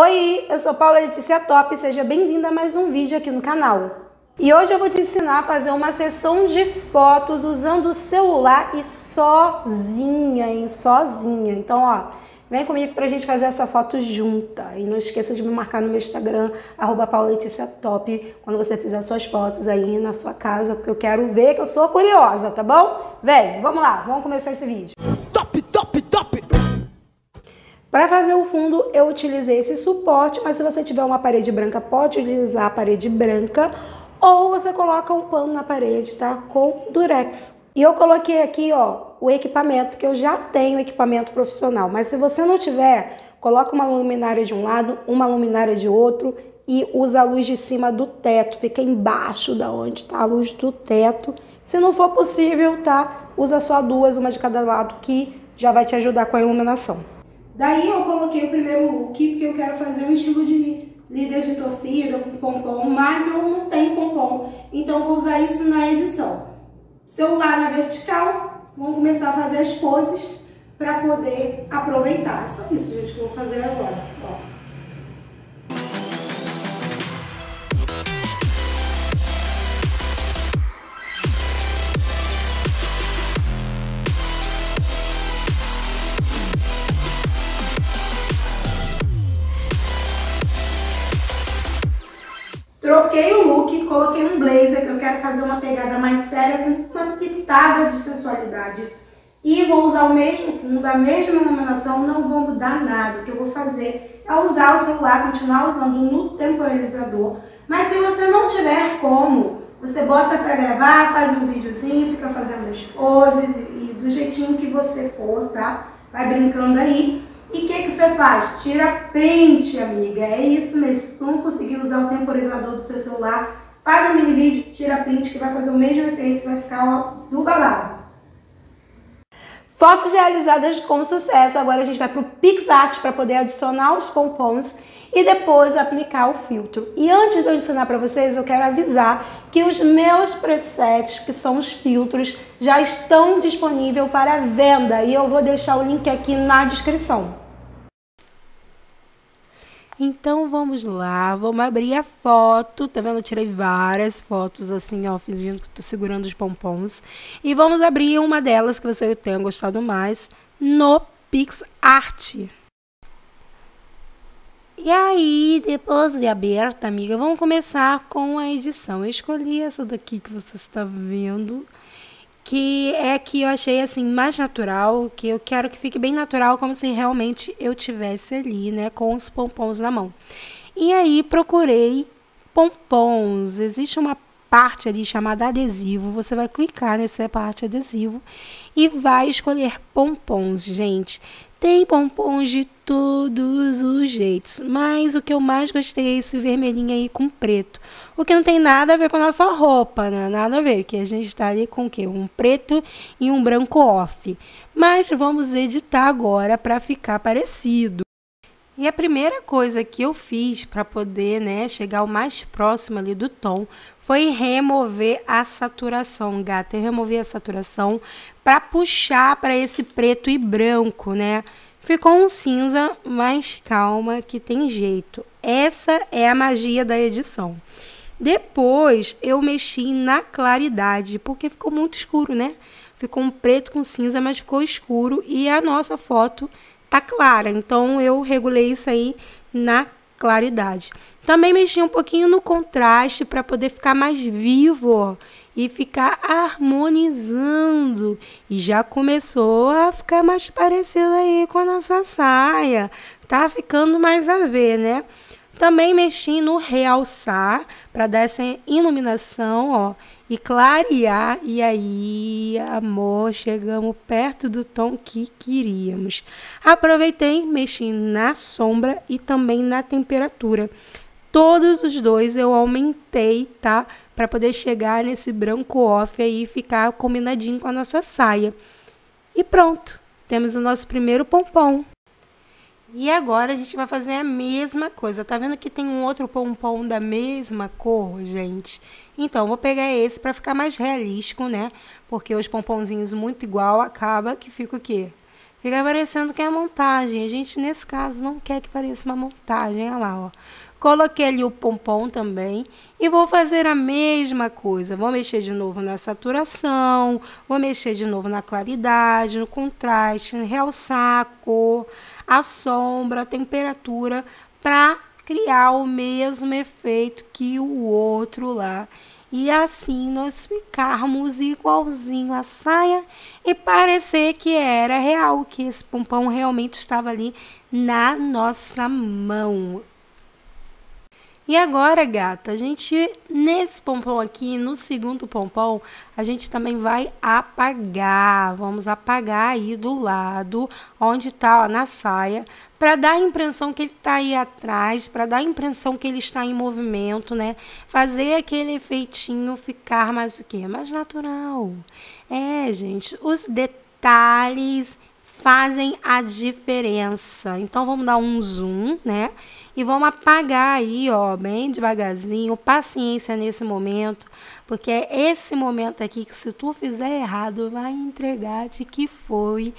Oi, eu sou Paula Letícia Top, seja bem-vinda a mais um vídeo aqui no canal. E hoje eu vou te ensinar a fazer uma sessão de fotos usando o celular e sozinha, hein? Sozinha. Então, ó, vem comigo pra gente fazer essa foto junta. E não esqueça de me marcar no meu Instagram, arroba Top, quando você fizer suas fotos aí na sua casa, porque eu quero ver que eu sou curiosa, tá bom? Vem, vamos lá, vamos começar esse vídeo. Para fazer o fundo, eu utilizei esse suporte, mas se você tiver uma parede branca, pode utilizar a parede branca ou você coloca um pano na parede, tá? Com durex. E eu coloquei aqui, ó, o equipamento, que eu já tenho equipamento profissional. Mas se você não tiver, coloca uma luminária de um lado, uma luminária de outro e usa a luz de cima do teto. Fica embaixo da onde está a luz do teto. Se não for possível, tá? Usa só duas, uma de cada lado, que já vai te ajudar com a iluminação. Daí eu coloquei o primeiro look, porque eu quero fazer um estilo de líder de torcida com pompom, mas eu não tenho pompom, então vou usar isso na edição. Celular na vertical, vamos começar a fazer as poses para poder aproveitar. Só isso, gente, que eu vou fazer agora. Ó. quero fazer uma pegada mais séria, com uma pitada de sensualidade. E vou usar o mesmo fundo, a mesma iluminação, não vou mudar nada. O que eu vou fazer é usar o celular, continuar usando no temporalizador. Mas se você não tiver como, você bota para gravar, faz um videozinho, fica fazendo as poses e, e do jeitinho que você for, tá? Vai brincando aí. E o que, que você faz? Tira print, amiga. É isso mesmo. Se tu não conseguir usar o temporizador do teu celular, faz um mini vídeo, tira print, que vai fazer o mesmo efeito, vai ficar ó, do babado. Fotos realizadas com sucesso. Agora a gente vai para o PixArt para poder adicionar os pompons e depois aplicar o filtro. E antes de eu ensinar para vocês, eu quero avisar que os meus presets, que são os filtros, já estão disponíveis para venda e eu vou deixar o link aqui na descrição. Então vamos lá, vamos abrir a foto, tá vendo? Eu tirei várias fotos assim, ó, fingindo que tô segurando os pompons. E vamos abrir uma delas que você tenha gostado mais no PixArt. E aí, depois de aberta, amiga, vamos começar com a edição. Eu escolhi essa daqui que você está vendo, que é que eu achei assim mais natural, que eu quero que fique bem natural, como se realmente eu tivesse ali, né, com os pompons na mão. E aí procurei pompons. Existe uma parte ali chamada adesivo. Você vai clicar nessa parte adesivo e vai escolher pompons, gente. Tem pompons de todos os jeitos, mas o que eu mais gostei é esse vermelhinho aí com preto. O que não tem nada a ver com a nossa roupa, né? Nada a ver, que a gente está ali com o quê? Um preto e um branco off. Mas vamos editar agora para ficar parecido. E a primeira coisa que eu fiz para poder né, chegar o mais próximo ali do tom foi remover a saturação, gata. Eu removi a saturação para puxar para esse preto e branco, né? Ficou um cinza mais calma que tem jeito. Essa é a magia da edição. Depois eu mexi na claridade, porque ficou muito escuro, né? Ficou um preto com cinza, mas ficou escuro e a nossa foto tá clara. Então eu regulei isso aí na claridade. Também mexi um pouquinho no contraste para poder ficar mais vivo ó, e ficar harmonizando. E já começou a ficar mais parecido aí com a nossa saia. Tá ficando mais a ver, né? Também mexi no realçar para dar essa iluminação, ó, e clarear. E aí, amor, chegamos perto do tom que queríamos. Aproveitei, mexi na sombra e também na temperatura. Todos os dois eu aumentei, tá? Para poder chegar nesse branco off aí e ficar combinadinho com a nossa saia. E pronto, temos o nosso primeiro pompom. E agora a gente vai fazer a mesma coisa. Tá vendo que tem um outro pompom da mesma cor, gente? Então, vou pegar esse para ficar mais realístico, né? Porque os pomponzinhos muito igual acaba que fica o quê? Fica parecendo que é montagem. A gente, nesse caso, não quer que pareça uma montagem. Olha lá, ó. Coloquei ali o pompom também. E vou fazer a mesma coisa. Vou mexer de novo na saturação. Vou mexer de novo na claridade, no contraste, realçar a cor, a sombra, a temperatura. Para criar o mesmo efeito que o outro lá e assim nós ficarmos igualzinho à saia e parecer que era real, que esse pompom realmente estava ali na nossa mão. E agora, gata, a gente, nesse pompom aqui, no segundo pompom, a gente também vai apagar. Vamos apagar aí do lado, onde tá, ó, na saia, para dar a impressão que ele está aí atrás, para dar a impressão que ele está em movimento, né? Fazer aquele efeitinho ficar mais o quê? Mais natural. É, gente, os detalhes fazem a diferença. Então vamos dar um zoom, né? E vamos apagar aí, ó, bem devagarzinho, paciência nesse momento, porque é esse momento aqui que se tu fizer errado, vai entregar de que foi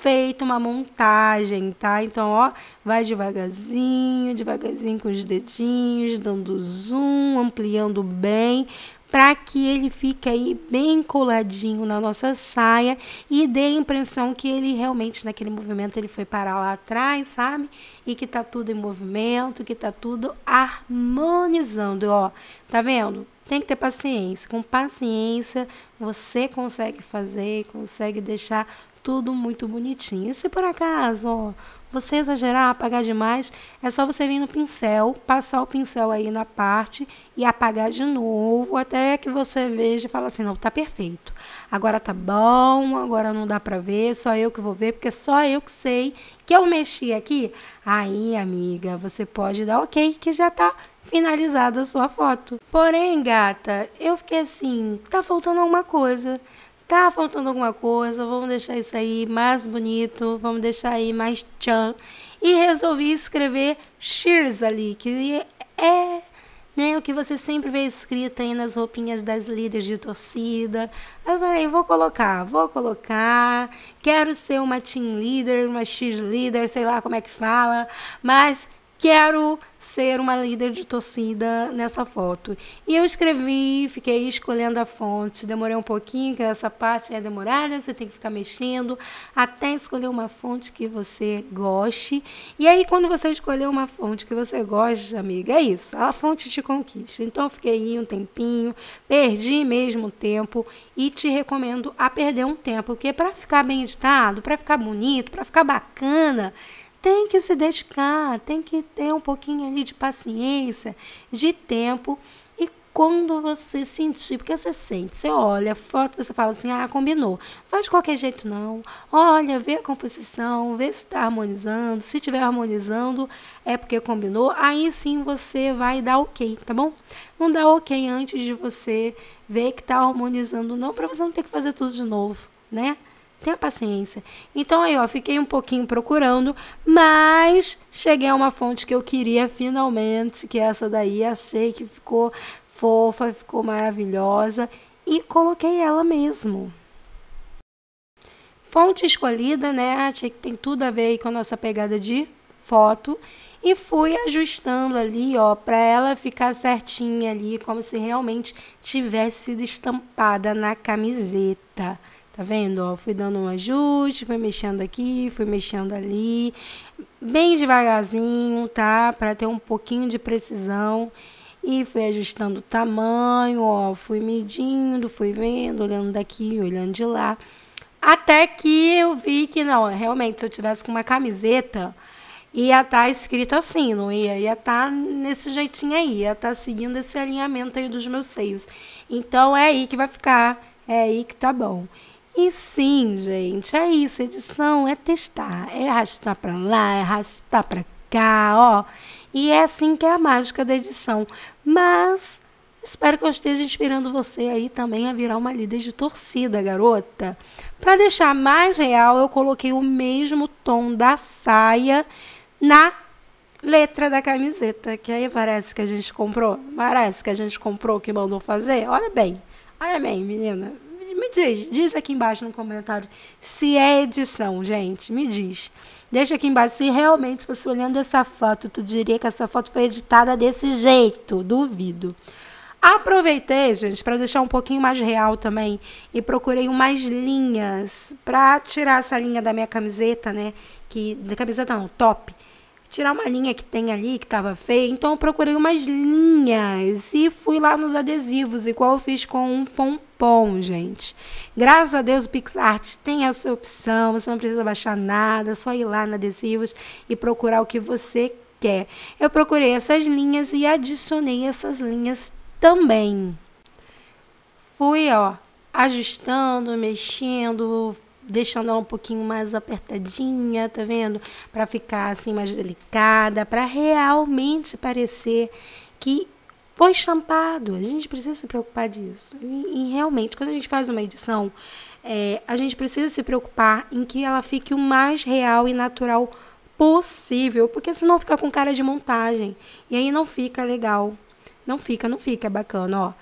feita uma montagem, tá? Então, ó, vai devagarzinho, devagarzinho com os dedinhos, dando zoom, ampliando bem, para que ele fique aí bem coladinho na nossa saia e dê a impressão que ele realmente naquele movimento ele foi parar lá atrás, sabe? E que tá tudo em movimento, que tá tudo harmonizando, ó. Tá vendo? Tem que ter paciência. Com paciência, você consegue fazer, consegue deixar tudo muito bonitinho. E se por acaso, ó, você exagerar, apagar demais, é só você vir no pincel, passar o pincel aí na parte e apagar de novo, até que você veja e fala assim, não, tá perfeito. Agora tá bom, agora não dá pra ver, só eu que vou ver, porque só eu que sei que eu mexi aqui. Aí, amiga, você pode dar ok, que já tá finalizada a sua foto. Porém, gata, eu fiquei assim, tá faltando alguma coisa tá faltando alguma coisa, vamos deixar isso aí mais bonito, vamos deixar aí mais tchan. E resolvi escrever cheers ali, que é né, o que você sempre vê escrito aí nas roupinhas das líderes de torcida. Eu falei, vou colocar, vou colocar. Quero ser uma team leader, uma cheerleader, sei lá como é que fala, mas quero ser uma líder de torcida nessa foto. E eu escrevi, fiquei escolhendo a fonte, demorei um pouquinho, que essa parte é demorada, você tem que ficar mexendo até escolher uma fonte que você goste. E aí, quando você escolher uma fonte que você gosta, amiga, é isso, a fonte te conquista. Então, eu fiquei aí um tempinho, perdi mesmo tempo e te recomendo a perder um tempo, porque para ficar bem editado, para ficar bonito, para ficar bacana, tem que se dedicar, tem que ter um pouquinho ali de paciência, de tempo. E quando você sentir, porque você sente, você olha a foto, você fala assim, ah, combinou. Faz de qualquer jeito não. Olha, vê a composição, vê se está harmonizando. Se estiver harmonizando, é porque combinou. Aí sim você vai dar ok, tá bom? Não dá ok antes de você ver que está harmonizando, não, para você não ter que fazer tudo de novo, né? Tenha paciência. Então aí, ó, fiquei um pouquinho procurando, mas cheguei a uma fonte que eu queria finalmente, que é essa daí. Achei que ficou fofa, ficou maravilhosa e coloquei ela mesmo. Fonte escolhida, né? Achei que tem tudo a ver aí com a nossa pegada de foto e fui ajustando ali, ó, para ela ficar certinha ali, como se realmente tivesse sido estampada na camiseta. Tá vendo? Ó, fui dando um ajuste, fui mexendo aqui, fui mexendo ali, bem devagarzinho, tá? Para ter um pouquinho de precisão. E fui ajustando o tamanho, ó, fui medindo, fui vendo, olhando daqui, olhando de lá. Até que eu vi que não, realmente, se eu tivesse com uma camiseta, ia estar tá escrito assim, não ia? Ia estar tá nesse jeitinho aí, ia estar tá seguindo esse alinhamento aí dos meus seios. Então é aí que vai ficar, é aí que tá bom. E sim, gente, é isso. Edição é testar, é arrastar para lá, é arrastar para cá, ó. E é assim que é a mágica da edição. Mas espero que eu esteja inspirando você aí também a virar uma líder de torcida, garota. Para deixar mais real, eu coloquei o mesmo tom da saia na letra da camiseta, que aí parece que a gente comprou, parece que a gente comprou que mandou fazer. Olha bem, olha bem, menina Me diz, diz aqui embaixo no comentário se é edição, gente. Me diz. Deixa aqui embaixo se realmente, você olhando essa foto, tu diria que essa foto foi editada desse jeito. Duvido. Aproveitei, gente, para deixar um pouquinho mais real também e procurei umas linhas para tirar essa linha da minha camiseta, né? Que da camiseta não, top. Tirar uma linha que tem ali que estava feia. Então eu procurei umas linhas e fui lá nos adesivos, igual eu fiz com um pompom, gente. Graças a Deus o PixArt tem essa opção, você não precisa baixar nada, é só ir lá nos adesivos e procurar o que você quer. Eu procurei essas linhas e adicionei essas linhas também. Fui, ó, ajustando, mexendo, deixando ela um pouquinho mais apertadinha, tá vendo? Para ficar assim mais delicada, para realmente parecer que foi estampado. A gente precisa se preocupar disso. E, e realmente, quando a gente faz uma edição, é, a gente precisa se preocupar em que ela fique o mais real e natural possível, porque senão fica com cara de montagem e aí não fica legal. Não fica, não fica bacana, ó.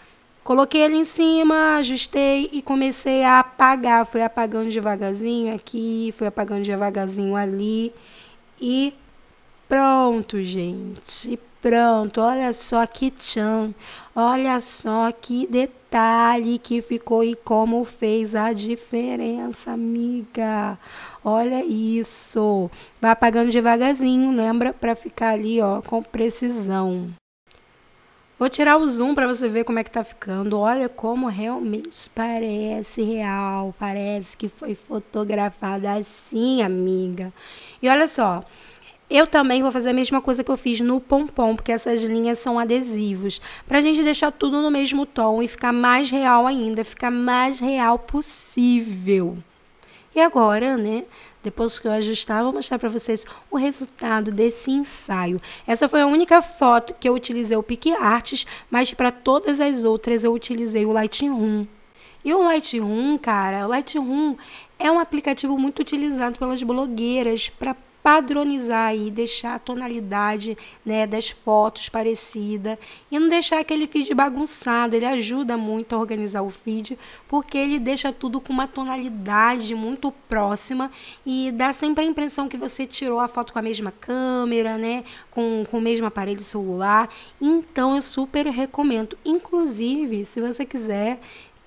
Coloquei ele em cima, ajustei e comecei a apagar. Fui apagando devagarzinho aqui, fui apagando devagarzinho ali. E pronto, gente. Pronto, olha só que tchan. Olha só que detalhe que ficou e como fez a diferença, amiga. Olha isso. Vai apagando devagarzinho, lembra? Para ficar ali, ó, com precisão. Vou tirar o zoom para você ver como é que tá ficando. Olha como realmente parece real, parece que foi fotografado assim, amiga. E olha só, eu também vou fazer a mesma coisa que eu fiz no pompom, porque essas linhas são adesivos, pra gente deixar tudo no mesmo tom e ficar mais real ainda, ficar mais real possível. E agora, né, depois que eu ajustar, vou mostrar para vocês o resultado desse ensaio. Essa foi a única foto que eu utilizei o PicArts, mas para todas as outras eu utilizei o Lightroom. E o Lightroom, cara, o Lightroom é um aplicativo muito utilizado pelas blogueiras para padronizar e deixar a tonalidade né, das fotos parecida e não deixar aquele feed bagunçado. Ele ajuda muito a organizar o feed porque ele deixa tudo com uma tonalidade muito próxima e dá sempre a impressão que você tirou a foto com a mesma câmera, né, com, com o mesmo aparelho celular. Então eu super recomendo. Inclusive, se você quiser,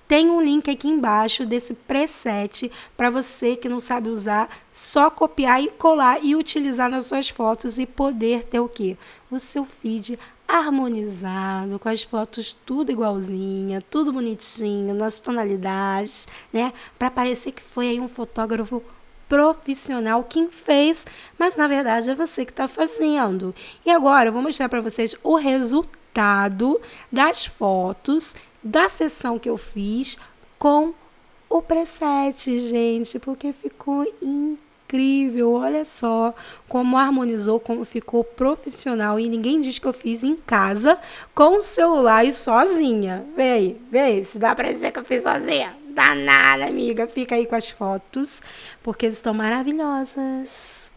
tem um link aqui embaixo desse preset para você que não sabe usar, só copiar e colar e utilizar nas suas fotos e poder ter o quê? O seu feed harmonizado, com as fotos tudo igualzinha, tudo bonitinho, nas tonalidades, né? Para parecer que foi aí um fotógrafo profissional quem fez, mas na verdade é você que está fazendo. E agora eu vou mostrar para vocês o resultado das fotos da sessão que eu fiz com o preset, gente, porque ficou incrível. Olha só como harmonizou, como ficou profissional. E ninguém diz que eu fiz em casa com o celular e sozinha. Vê aí, vê aí, se dá pra dizer que eu fiz sozinha. Dá nada, amiga. Fica aí com as fotos, porque estão maravilhosas.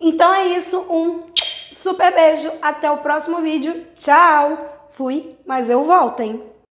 Então é isso, um super beijo, até o próximo vídeo. Tchau! Fui, mas eu volto, hein?